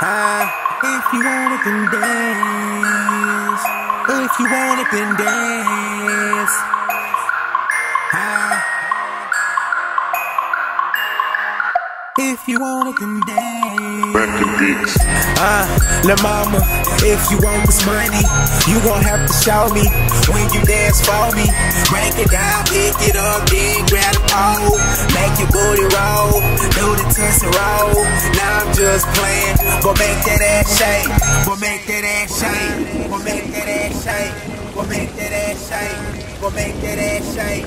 Ah, if you want it, then dance. If you want it, then dance. Ah. If you want it, then dance. Ah, la mama, if you want this money, you gon' have to show me when you dance for me. Break it down, pick it up, then grab the pole. Make your booty roll, do the and roll. Now playing, but make that ass shake, but make that ass shake, but make that ass shake, but make that ass shake. We'll make that ass shake.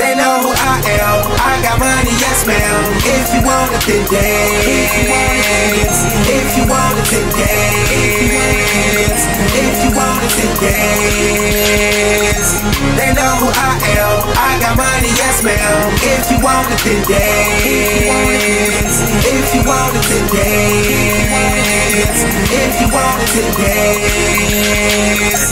They know who I am. I got money, yes ma'am. If you want it, then dance. If you want it, then dance. If you want it, then dance. They know who I am. I got money, yes ma'am. If you want it, then dance. Dance. If you want to dance.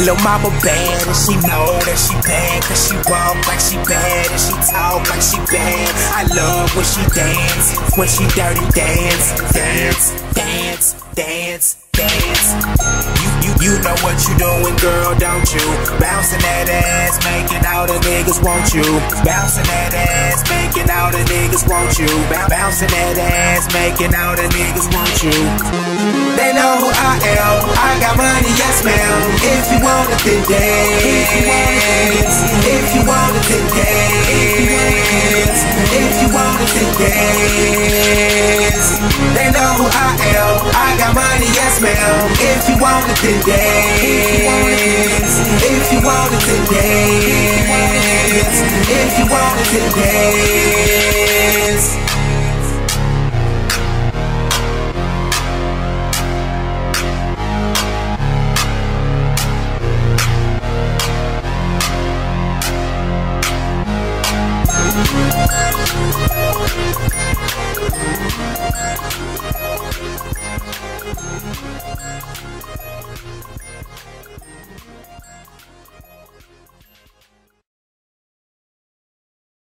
Lil' mama bad and she know that she bad Cause she walk like she bad and she talk like she bad I love when she dance, when she dirty dance Dance, dance, dance, dance You, you, you know what you doing girl, don't you? Bouncing that ass, making all the niggas want you Bouncing that ass, making want you. Bouncing that ass, making all the niggas want you. They know who I am, I got money, yes ma'am. If you want it, then dance. If you want it, then dance. If you want it, then dance. They know who I am, I got money, yes ma'am. If you want it, then dance. If you want it, then dance. If you want it, then dance